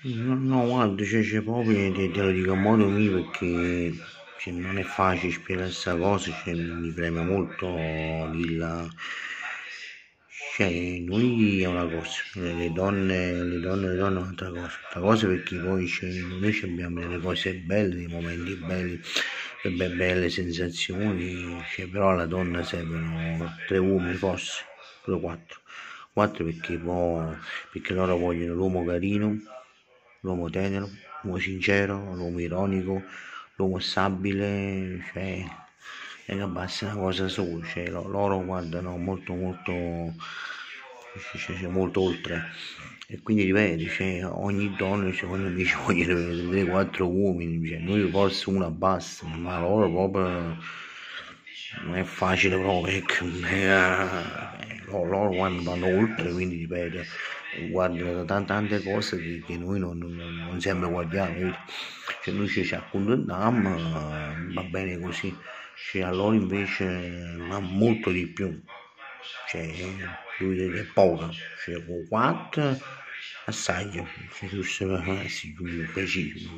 No, no, guarda, cioè, c'è proprio, te, te lo dico a modo mio perché cioè, non è facile spiegare questa cosa, cioè, mi preme molto dirla. Cioè, noi è una cosa, le donne, le donne, le donne è un'altra cosa. Un'altra cosa perché poi cioè, noi abbiamo delle cose belle, dei momenti belli, delle belle sensazioni, cioè, però alla donna servono tre uomini forse, pure quattro. Quattro perché, poi, perché loro vogliono l'uomo carino l'uomo tenero, l'uomo sincero, l'uomo ironico, l'uomo stabile, cioè è una cosa sola, cioè, loro guardano molto molto cioè, molto oltre. E quindi ripeto cioè, ogni donna secondo me ci vogliono 3-4 uomini cioè, noi forse una basta ma loro proprio non è facile proprio ecco, eh, loro quando vanno oltre quindi ripeto guardano tante, cose che, che noi non, non, non, sempre guardiamo cioè noi ci accontentiamo va bene così. Cioè, a loro invece ma molto di più. Cioè lui è poco cioè con 4 cioè, giusto per essere più preciso